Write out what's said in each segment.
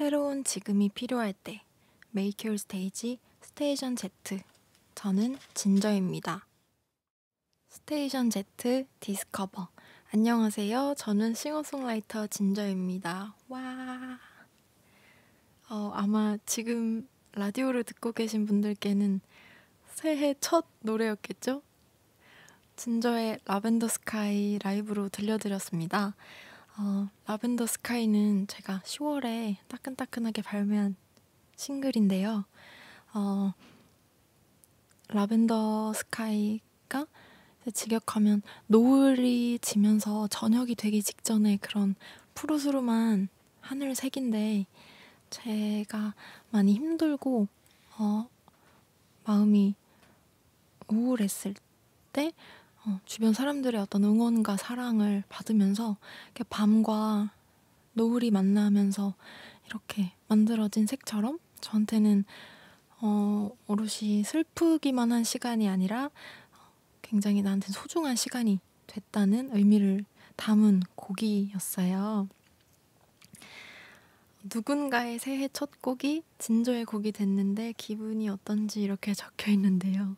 새로운 지금이 필요할 때 Make your stage Station Z 저는 진저입니다. Station Z Discover 안녕하세요. 저는 싱어송라이터 진저입니다. 와. 어, 아마 지금 라디오를 듣고 계신 분들께는 새해 첫 노래였겠죠? 진저의 Lavender Sky 라이브로 들려드렸습니다. 어, 라벤더 스카이는 제가 10월에 따끈따끈하게 발매한 싱글인데요. 어, 라벤더 스카이가 직역하면 노을이 지면서 저녁이 되기 직전에 그런 푸르스름한 하늘색인데 제가 많이 힘들고 어, 마음이 우울했을 때 어, 주변 사람들의 어떤 응원과 사랑을 받으면서 이렇게 밤과 노을이 만나면서 이렇게 만들어진 색처럼 저한테는 어, 오롯이 슬프기만 한 시간이 아니라 굉장히 나한테 소중한 시간이 됐다는 의미를 담은 곡이었어요. 누군가의 새해 첫 곡이 진저의 곡이 됐는데 기분이 어떤지 이렇게 적혀 있는데요.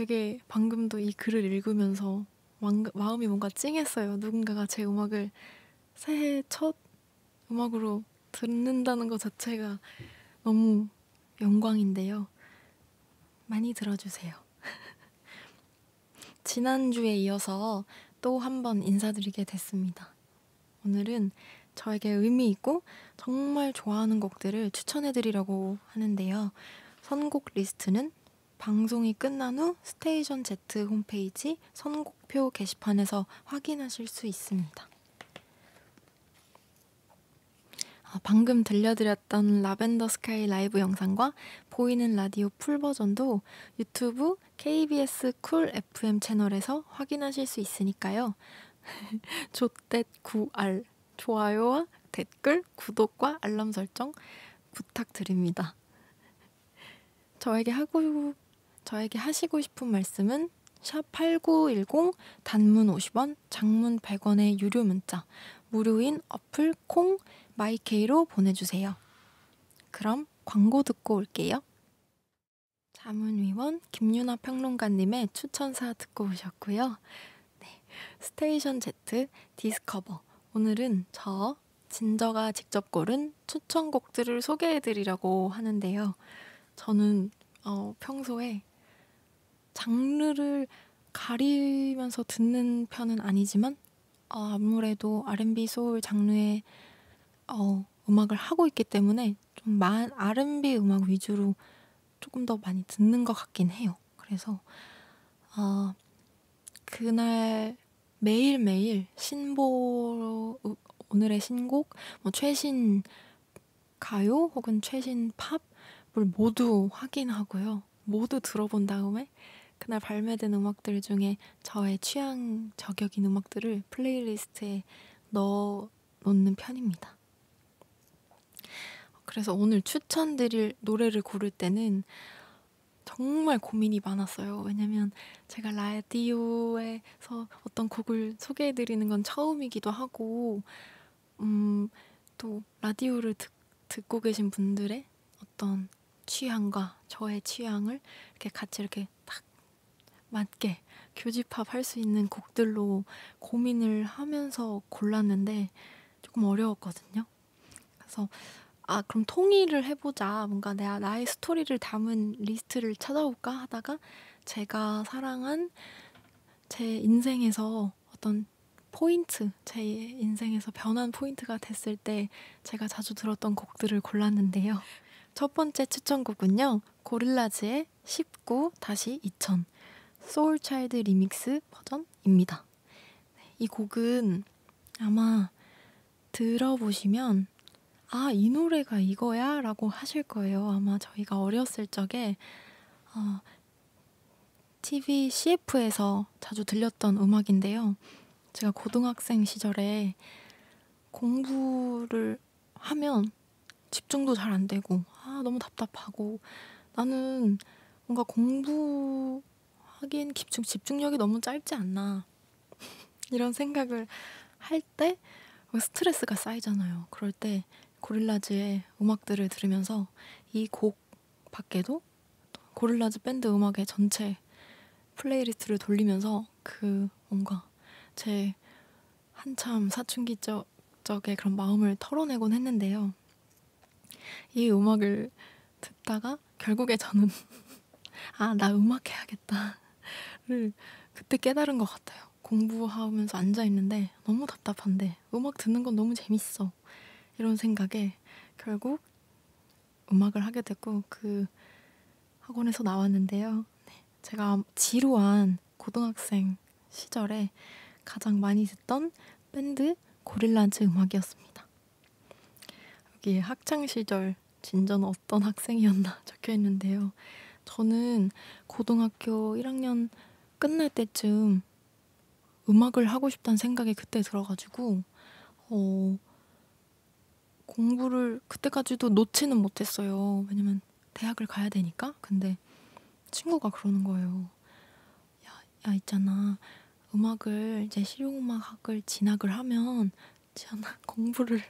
되게 방금도 이 글을 읽으면서 마음이 뭔가 찡했어요. 누군가가 제 음악을 새해 첫 음악으로 듣는다는 것 자체가 너무 영광인데요. 많이 들어주세요. 지난주에 이어서 또 한 번 인사드리게 됐습니다. 오늘은 저에게 의미 있고 정말 좋아하는 곡들을 추천해 드리려고 하는데요. 선곡 리스트는 방송이 끝난 후 Station Z 홈페이지 선곡표 게시판에서 확인하실 수 있습니다. 아, 방금 들려드렸던 Lavender Sky 라이브 영상과 보이는 라디오 풀 버전도 유튜브 KBS Cool FM 채널에서 확인하실 수 있으니까요. 좋댓구알 좋아요와 댓글, 구독과 알람 설정 부탁드립니다. 저에게 하고 저에게 하시고 싶은 말씀은 샵 8910 단문 50원, 장문 100원의 유료 문자, 무료인 어플 콩 마이케이로 보내주세요. 그럼 광고 듣고 올게요. 자문위원 김유나 평론가님의 추천사 듣고 오셨고요. 네, Station Z Discover 오늘은 저 진저가 직접 고른 추천곡들을 소개해드리려고 하는데요. 저는 어, 평소에 장르를 가리면서 듣는 편은 아니지만 어, 아무래도 R&B soul 장르의 어, 음악을 하고 있기 때문에 좀 마, R&B 음악 위주로 조금 더 많이 듣는 것 같긴 해요. 그래서 어, 그날 매일매일 신보 오늘의 신곡, 뭐 최신 가요 혹은 최신 팝을 모두 확인하고요. 모두 들어본 다음에 그날 발매된 음악들 중에 저의 취향 저격인 음악들을 플레이리스트에 넣어 놓는 편입니다. 그래서 오늘 추천드릴 노래를 고를 때는 정말 고민이 많았어요. 왜냐면 제가 라디오에서 어떤 곡을 소개해드리는 건 처음이기도 하고, 음, 또 라디오를 듣, 듣고 계신 분들의 어떤 취향과 저의 취향을 이렇게 같이 이렇게 딱 맞게 교집합 할 수 있는 곡들로 고민을 하면서 골랐는데 조금 어려웠거든요. 그래서 아, 그럼 통일을 해보자. 뭔가 내가 나의 스토리를 담은 리스트를 찾아볼까 하다가 제가 사랑한 제 인생에서 어떤 포인트, 제 인생에서 변한 포인트가 됐을 때 제가 자주 들었던 곡들을 골랐는데요. 첫 번째 추천곡은요. 고릴라즈의 19-2000 Soulchild Remix 버전입니다. 이 곡은 아마 들어보시면 아, 이 노래가 이거야? 라고 하실 거예요. 아마 저희가 어렸을 적에 어, TV CF에서 자주 들렸던 음악인데요. 제가 고등학생 시절에 공부를 하면 집중도 잘 안 되고, 아, 너무 답답하고, 나는 뭔가 공부 하기엔 집중, 집중력이 너무 짧지 않나. 이런 생각을 할 때, 스트레스가 쌓이잖아요. 그럴 때 고릴라즈의 음악들을 들으면서 이 곡 밖에도 고릴라즈 밴드 음악의 전체 playlist를 돌리면서 그 뭔가 제 한참 사춘기 적의 그런 마음을 털어내곤 했는데요. 이 음악을 듣다가 결국에 저는 아, 나 음악 해야겠다 를 그때 깨달은 것 같아요. 공부하면서 앉아 있는데 너무 답답한데 음악 듣는 건 너무 재밌어. 이런 생각에 결국 음악을 하게 됐고 그 학원에서 나왔는데요. 네, 제가 지루한 고등학생 시절에 가장 많이 듣던 밴드 고릴라즈 음악이었습니다. 여기 학창 시절 진전 어떤 학생이었나 적혀 있는데요. 저는 고등학교 1학년 끝날 때쯤 음악을 하고 싶다는 생각이 그때 들어가지고 어, 공부를 그때까지도 놓지는 못했어요. 왜냐면 대학을 가야 되니까. 근데 친구가 그러는 거예요. 야, 야 있잖아. 음악을 이제 실용음악학을 진학을 하면 지않아 공부를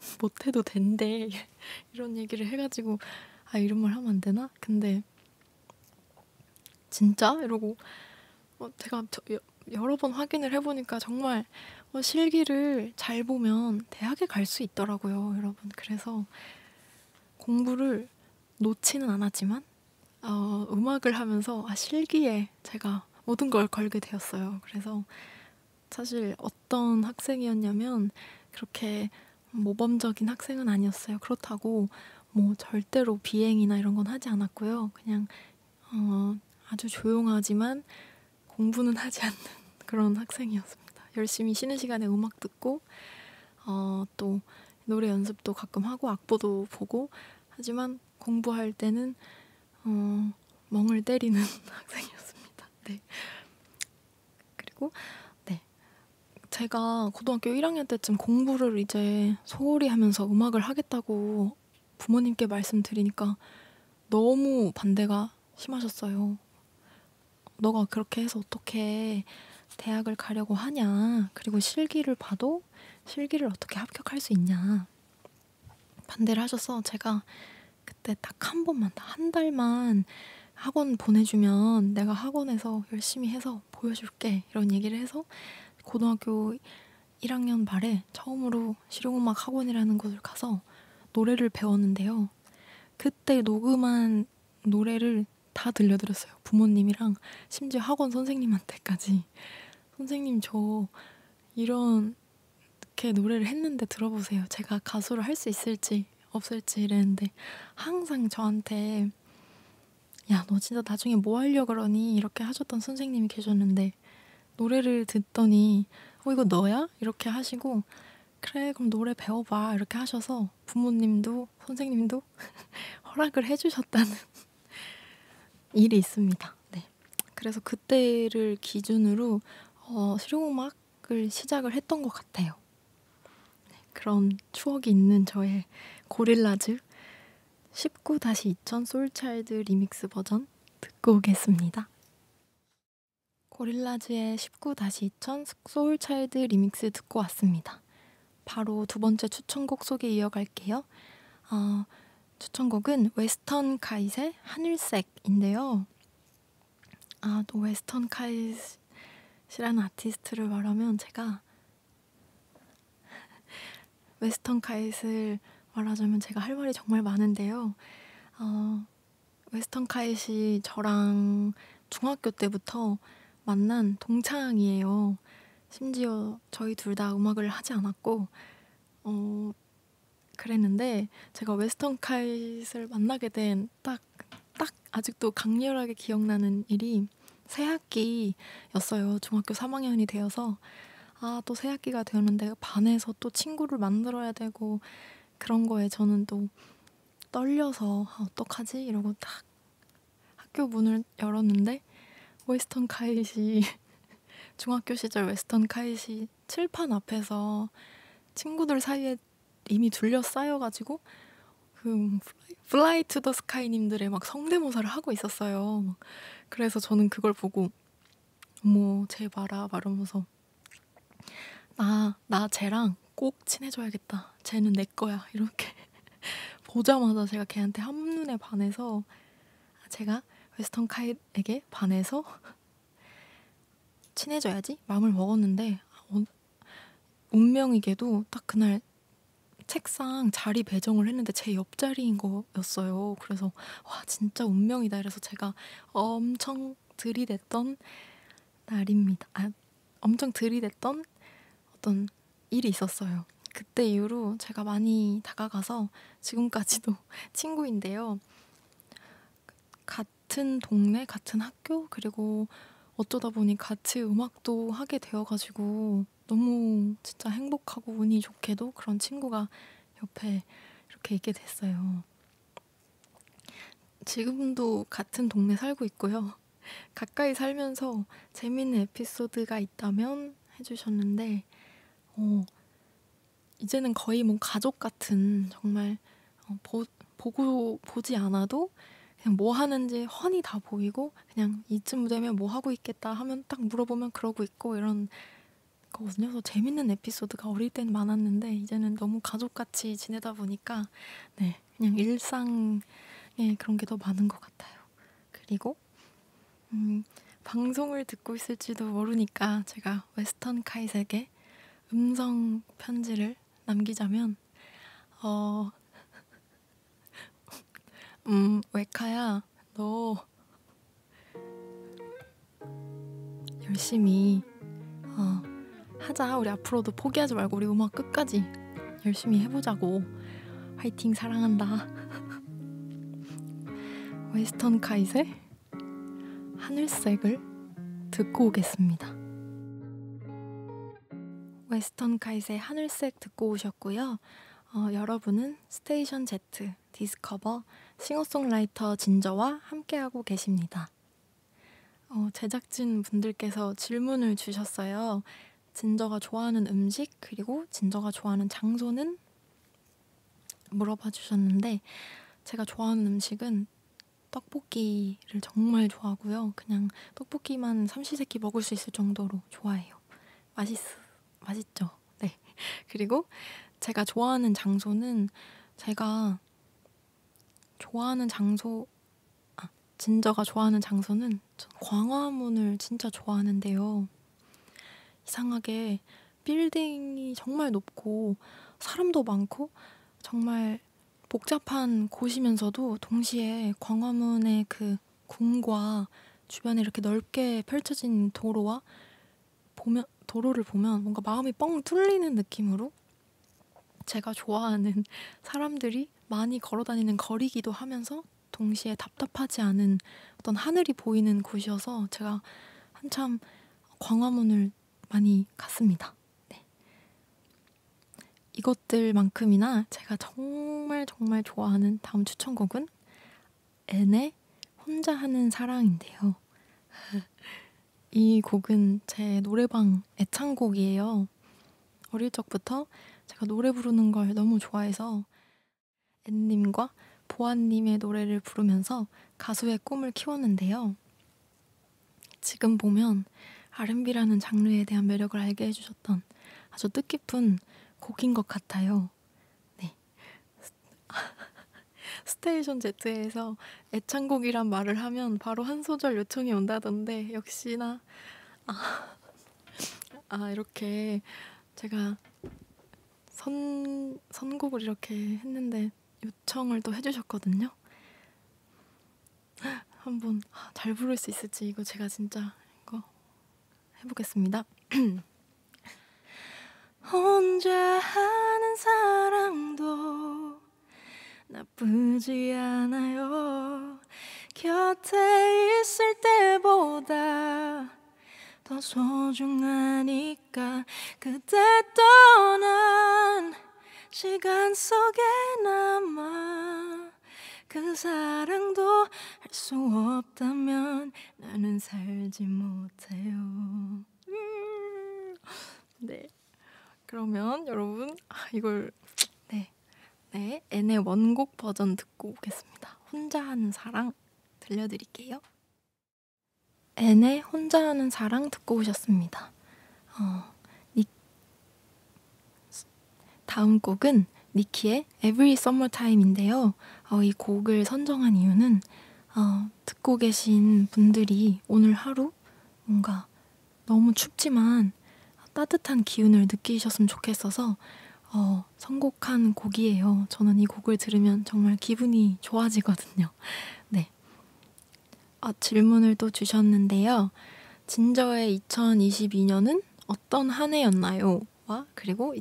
못해도 된대 이런 얘기를 해가지고 아 이런 말 하면 안 되나? 근데 진짜 이러고 어, 제가 여러 번 확인을 해보니까 정말 어, 실기를 잘 보면 대학에 갈수 있더라고요, 여러분. 그래서 공부를 놓지는 않았지만 어, 음악을 하면서 아, 실기에 제가 모든 걸 걸게 되었어요. 그래서 사실 어떤 학생이었냐면 그렇게 모범적인 학생은 아니었어요. 그렇다고 뭐 절대로 비행이나 이런 건 하지 않았고요. 그냥 어, 아주 조용하지만 공부는 하지 않는 그런 학생이었습니다. 열심히 쉬는 시간에 음악 듣고 어, 또 노래 연습도 가끔 하고 악보도 보고 하지만 공부할 때는 어, 멍을 때리는 학생이었습니다. 네. 그리고 네. 제가 고등학교 1학년 때쯤 공부를 이제 소홀히 하면서 음악을 하겠다고 부모님께 말씀드리니까 너무 반대가 심하셨어요. 너가 그렇게 해서 어떻게 대학을 가려고 하냐. 그리고 실기를 봐도 실기를 어떻게 합격할 수 있냐. 반대를 하셔서 제가 그때 딱한 번만, 한 달만 학원 보내주면 내가 학원에서 열심히 해서 보여줄게. 이런 얘기를 해서 고등학교 1학년 말에 처음으로 실용음악 학원이라는 곳을 가서 노래를 배웠는데요. 그때 녹음한 노래를 다 들려드렸어요. 부모님이랑 심지어 학원 선생님한테까지. 선생님, 저 이런 이렇게 노래를 했는데 들어보세요. 제가 가수를 할수 있을지 없을지 이랬는데 항상 저한테 야, 너 진짜 나중에 뭐 하려고 그러니? 이렇게 하셨던 선생님이 계셨는데 노래를 듣더니 어, 이거 너야? 이렇게 하시고 그래, 그럼 노래 배워봐. 이렇게 하셔서 부모님도 선생님도 허락을 해주셨다는 일이 있습니다. 네. 그래서 그때를 기준으로 어, 실용음악을 시작을 했던 것 같아요. 네, 그런 추억이 있는 저의 고릴라즈 19-2000 Soulchild Remix 버전 듣고 오겠습니다. 고릴라즈의 19-2000 Soulchild Remix 듣고 왔습니다. 바로 두 번째 추천곡 소개 이어갈게요. 어, 추천곡은 웨스턴 카잇의 하늘색인데요. 아, 또 웨스턴 카잇이라는 아티스트를 말하면 제가 웨스턴 카잇을 말하자면 제가 할 말이 정말 많은데요. 어, 웨스턴 카잇이 저랑 중학교 때부터 만난 동창이에요. 심지어 저희 둘 다 음악을 하지 않았고, 어, 그랬는데 제가 웨스턴 카잇을 만나게 된 딱 딱 아직도 강렬하게 기억나는 일이 새 학기였어요. 중학교 3학년이 되어서 아 또 새 학기가 되었는데 반에서 또 친구를 만들어야 되고 그런 거에 저는 또 떨려서 아, 어떡하지 이러고 딱 학교 문을 열었는데 웨스턴 카잇이 중학교 시절 웨스턴 카잇이 칠판 앞에서 친구들 사이에 이미 둘러싸여가지고 그 플라이 투 더 스카이님들의 막 성대모사를 하고 있었어요. 그래서 저는 그걸 보고 어머 쟤 봐라 말하면서 나, 나 쟤랑 꼭 친해져야겠다. 쟤는 내 거야. 이렇게 보자마자 제가 걔한테 한눈에 반해서 제가 웨스턴 카이에게 반해서 친해져야지 마음을 먹었는데 어, 운명이게도 딱 그날 책상 자리 배정을 했는데 제 옆자리인 거였어요. 그래서 와 진짜 운명이다. 이래서 제가 엄청 들이댔던 날입니다. 아, 엄청 들이댔던 어떤 일이 있었어요. 그때 이후로 제가 많이 다가가서 지금까지도 친구인데요. 같은 동네, 같은 학교, 그리고 어쩌다 보니 같이 음악도 하게 되어가지고 너무 진짜 행복하고 운이 좋게도 그런 친구가 옆에 이렇게 있게 됐어요. 지금도 같은 동네 살고 있고요. 가까이 살면서 재밌는 에피소드가 있다면 해주셨는데, 어, 이제는 거의 뭐 가족 같은 정말 어, 보, 보고 보지 않아도 그냥 뭐 하는지 훤히 다 보이고 그냥 이쯤 되면 뭐 하고 있겠다 하면 딱 물어보면 그러고 있고 이런 거거든요. 그래서 재밌는 에피소드가 어릴 땐 많았는데 이제는 너무 가족같이 지내다 보니까 네 그냥 일상에 그런 게더 많은 것 같아요. 그리고 음, 방송을 듣고 있을지도 모르니까 제가 웨스턴 카이색에 음성 편지를 남기자면 어 음, 웨카야, 너 열심히 어, 하자. 우리 앞으로도 포기하지 말고 우리 음악 끝까지 열심히 해보자고. 화이팅 사랑한다. 웨스턴 카잇의 하늘색을 듣고 오겠습니다. 웨스턴 카잇의 하늘색 듣고 오셨고요. 어, 여러분은 스테이션 Z 디스커버 싱어송라이터 진저와 함께하고 계십니다. 어, 제작진 분들께서 질문을 주셨어요. 진저가 좋아하는 음식 그리고 진저가 좋아하는 장소는 물어봐 주셨는데 제가 좋아하는 음식은 떡볶이를 정말 좋아하고요. 그냥 떡볶이만 삼시세끼 먹을 수 있을 정도로 좋아해요. 맛있 맛있죠. 네. 그리고 제가 좋아하는 장소는 제가 좋아하는 장소 아, 진저가 좋아하는 장소는 광화문을 진짜 좋아하는데요. 이상하게 빌딩이 정말 높고 사람도 많고 정말 복잡한 곳이면서도 동시에 광화문의 그 궁과 주변에 이렇게 넓게 펼쳐진 도로와 보면 도로를 보면 뭔가 마음이 뻥 뚫리는 느낌으로 제가 좋아하는 사람들이 많이 걸어 다니는 거리기도 하면서 동시에 답답하지 않은 어떤 하늘이 보이는 곳이어서 제가 한참 광화문을 많이 갔습니다. 네. 이것들만큼이나 제가 정말 정말 좋아하는 다음 추천곡은 앤의 혼자 하는 사랑인데요. 이 곡은 제 노래방 애창곡이에요. 어릴 적부터 제가 노래 부르는 걸 너무 좋아해서 앤님과 보아님의 노래를 부르면서 가수의 꿈을 키웠는데요. 지금 보면 R&B라는 장르에 대한 매력을 알게 해주셨던 아주 뜻깊은 곡인 것 같아요. 네. 스테이션 Z에서 애창곡이란 말을 하면 바로 한 소절 요청이 온다던데 역시나 아, 아 이렇게 제가 선 선곡을 이렇게 했는데 요청을 또 해주셨거든요. 한번 아, 잘 부를 수 있을지 이거 제가 진짜 해보겠습니다. 혼자 하는 사랑도 나쁘지 않아요. 곁에 있을 때보다 더 소중하니까 그대 떠난 시간 속에 남아 그 사랑도 할 수 없다면 나는 살지 못해요. 네. 그러면 여러분 아, 이걸 네. 네. 앤의 원곡 버전 듣고 오겠습니다. 혼자 하는 사랑 들려드릴게요. 앤의 혼자 하는 사랑 듣고 오셨습니다. 어, 니, 다음 곡은 니키의 Every Summertime인데요. 어, 이 곡을 선정한 이유는 어, 듣고 계신 분들이 오늘 하루 뭔가 너무 춥지만 따뜻한 기운을 느끼셨으면 좋겠어서 어, 선곡한 곡이에요. 저는 이 곡을 들으면 정말 기분이 좋아지거든요. 네. 아, 질문을 또 주셨는데요. 진저의 2022년은 어떤 한 해였나요? 와, 그리고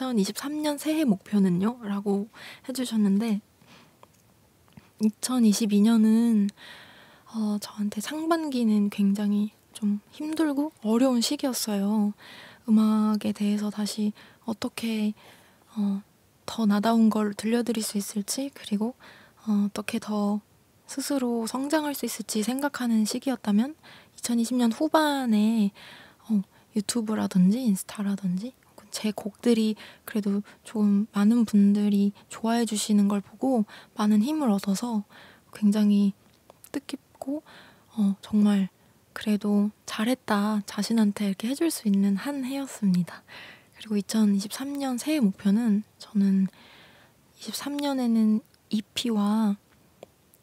2023년 새해 목표는요? 라고 해주셨는데, 2022년은 어, 저한테 상반기는 굉장히 좀 힘들고 어려운 시기였어요. 음악에 대해서 다시 어떻게 어, 더 나다운 걸 들려드릴 수 있을지 그리고 어, 어떻게 더 스스로 성장할 수 있을지 생각하는 시기였다면 2020년 후반에 어, 유튜브라든지 인스타라든지 제 곡들이 그래도 조금 많은 분들이 좋아해 주시는 걸 보고 많은 힘을 얻어서 굉장히 뜻깊고 어, 정말 그래도 잘했다 자신한테 이렇게 해줄 수 있는 한 해였습니다. 그리고 2023년 새해 목표는 저는 23년에는 EP와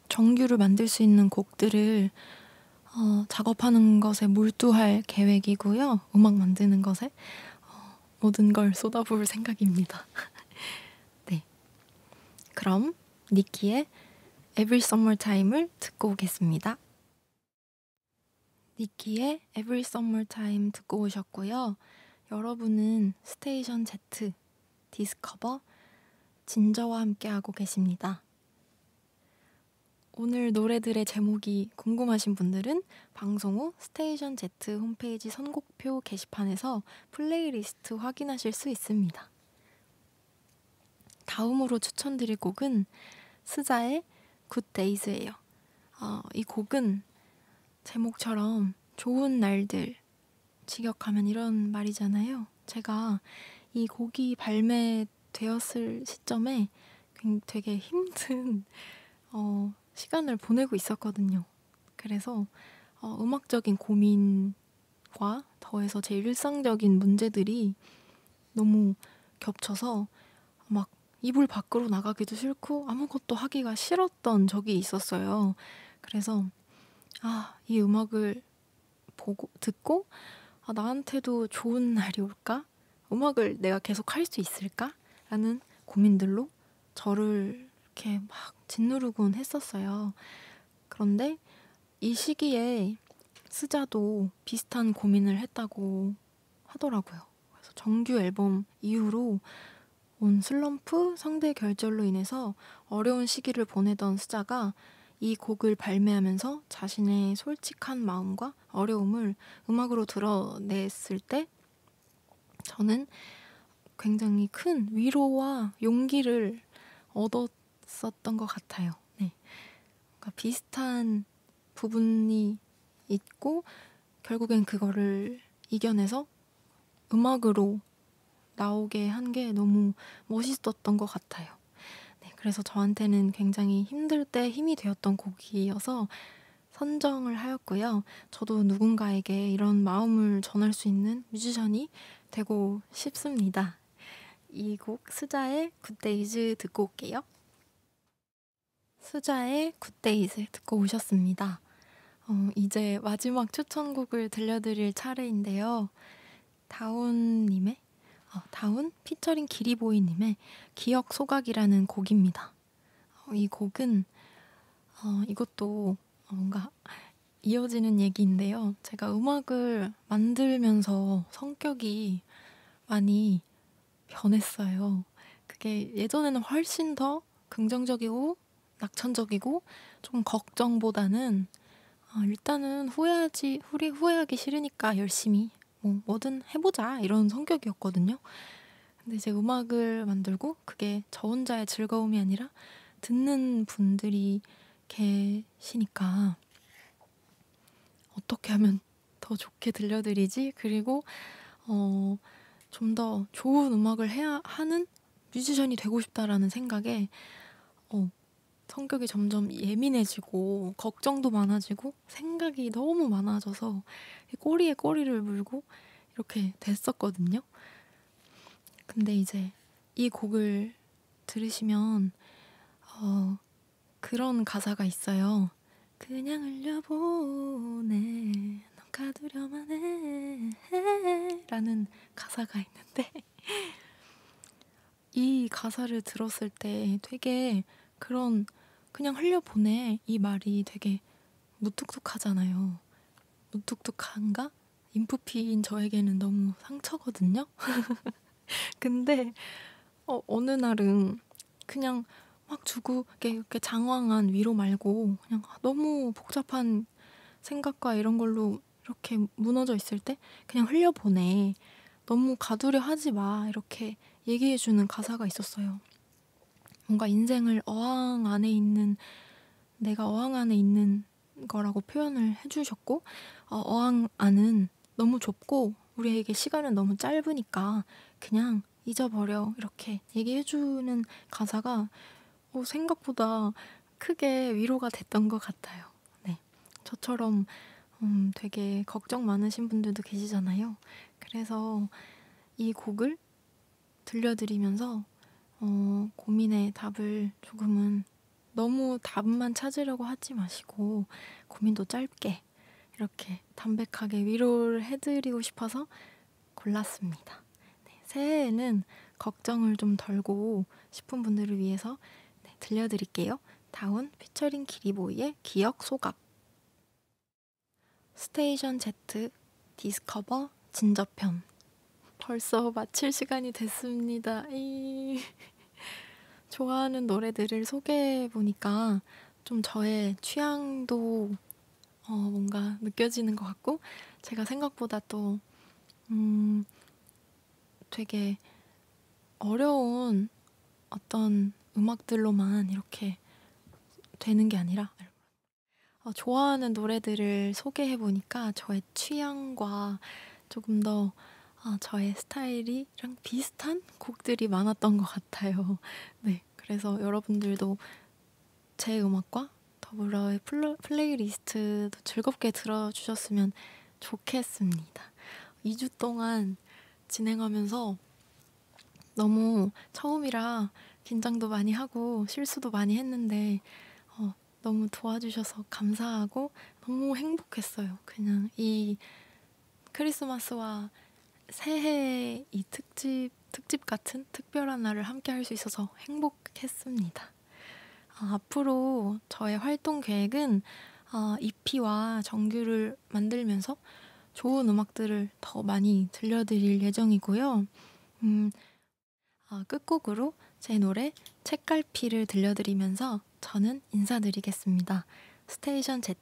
정규를 만들 수 있는 곡들을 어, 작업하는 것에 몰두할 계획이고요. 음악 만드는 것에 어, 모든 걸 쏟아부을 생각입니다. 네. 그럼 니키의 Every Summertime을 듣고 오겠습니다. 니키의 Every Summertime 듣고 오셨고요. 여러분은 스테이션 Z 디스커버 진저와 함께하고 계십니다. 오늘 노래들의 제목이 궁금하신 분들은 방송 후 스테이션 Z 홈페이지 선곡표 게시판에서 플레이리스트 확인하실 수 있습니다. 다음으로 추천드릴 곡은 스자의 굿데이즈예요. 어, 이 곡은 제목처럼 좋은 날들 직역하면 이런 말이잖아요. 제가 이 곡이 발매되었을 시점에 되게 힘든 어, 시간을 보내고 있었거든요. 그래서 어, 음악적인 고민과 더해서 제 일상적인 문제들이 너무 겹쳐서 막 이불 밖으로 나가기도 싫고 아무것도 하기가 싫었던 적이 있었어요. 그래서 아, 이 음악을 보고 듣고 아, 나한테도 좋은 날이 올까? 음악을 내가 계속 할 수 있을까? 라는 고민들로 저를 이렇게 막 짓누르곤 했었어요. 그런데 이 시기에 스자도 비슷한 고민을 했다고 하더라고요. 그래서 정규 앨범 이후로 온 슬럼프, 상대 결절로 인해서 어려운 시기를 보내던 스자가 이 곡을 발매하면서 자신의 솔직한 마음과 어려움을 음악으로 드러냈을 때 저는 굉장히 큰 위로와 용기를 얻었 있었던 것 같아요. 네. 그러니까 비슷한 부분이 있고 결국엔 그거를 이겨내서 음악으로 나오게 한 게 너무 멋있었던 것 같아요. 네, 그래서 저한테는 굉장히 힘들 때 힘이 되었던 곡이어서 선정을 하였고요. 저도 누군가에게 이런 마음을 전할 수 있는 뮤지션이 되고 싶습니다. 이 곡 SZA의 Good Days 듣고 올게요. SZA의 Good Days 듣고 오셨습니다. 어, 이제 마지막 추천곡을 들려드릴 차례인데요. 다운님의 어, 다운 피처링 기리보이님의 기억 소각이라는 곡입니다. 어, 이 곡은 어, 이것도 뭔가 이어지는 얘기인데요. 제가 음악을 만들면서 성격이 많이 변했어요. 그게 예전에는 훨씬 더 긍정적이고 낙천적이고 좀 걱정보다는 어, 일단은 후회하지 후리 후회하기 싫으니까 열심히 뭐 뭐든 해보자 이런 성격이었거든요. 근데 이제 음악을 만들고 그게 저 혼자의 즐거움이 아니라 듣는 분들이 계시니까 어떻게 하면 더 좋게 들려드리지? 그리고 어, 좀 더 좋은 음악을 해야 하는 뮤지션이 되고 싶다라는 생각에 어, 성격이 점점 예민해지고 걱정도 많아지고 생각이 너무 많아져서 꼬리에 꼬리를 물고 이렇게 됐었거든요. 근데 이제 이 곡을 들으시면 어, 그런 가사가 있어요. 그냥 흘려보내 넌 가두려만 해 라는 가사가 있는데 이 가사를 들었을 때 되게 그런 그냥 흘려보내 이 말이 되게 무뚝뚝하잖아요. 무뚝뚝한가? 인프피인 저에게는 너무 상처거든요. 근데 어, 어느 날은 그냥 막 주고 이렇게, 장황한 위로 말고 그냥 너무 복잡한 생각과 이런 걸로 이렇게 무너져 있을 때 그냥 흘려보내. 너무 가두려 하지 마. 이렇게 얘기해주는 가사가 있었어요. 뭔가 인생을 어항 안에 있는 내가 어항 안에 있는 거라고 표현을 해주셨고 어, 항 안은 너무 좁고 우리에게 시간은 너무 짧으니까 그냥 잊어버려 이렇게 얘기해주는 가사가 어, 생각보다 크게 위로가 됐던 것 같아요. 네, 저처럼 음, 되게 걱정 많으신 분들도 계시잖아요. 그래서 이 곡을 들려드리면서 어, 고민의 답을 조금은 너무 답만 찾으려고 하지 마시고 고민도 짧게 이렇게 담백하게 위로를 해드리고 싶어서 골랐습니다. 네, 새해에는 걱정을 좀 덜고 싶은 분들을 위해서 네, 들려드릴게요. 다운 피처링 기리보이의 기억 소각 스테이션 Z 디스커버 진저편 벌써 마칠 시간이 됐습니다. 이... 좋아하는 노래들을 소개해 보니까 좀 저의 취향도 어, 뭔가 느껴지는 것 같고 제가 생각보다 또 음, 되게 어려운 어떤 음악들로만 이렇게 되는 게 아니라 어, 좋아하는 노래들을 소개해 보니까 저의 취향과 조금 더 어, 저의 스타일이랑 비슷한 곡들이 많았던 것 같아요. 네, 그래서 여러분들도 제 음악과 더불어 플레이리스트도 즐겁게 들어주셨으면 좋겠습니다. 2주 동안 진행하면서 너무 처음이라 긴장도 많이 하고 실수도 많이 했는데 어, 너무 도와주셔서 감사하고 너무 행복했어요. 그냥 이 크리스마스와 새해 이 특집 특집 같은 특별한 날을 함께 할 수 있어서 행복했습니다. 아, 앞으로 저의 활동 계획은 아, EP와 정규를 만들면서 좋은 음악들을 더 많이 들려드릴 예정이고요. 음, 아, 끝곡으로 제 노래 책갈피를 들려드리면서 저는 인사드리겠습니다. 스테이션 Z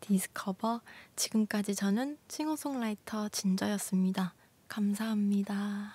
디스커버 지금까지 저는 싱어송라이터 진저였습니다. 감사합니다.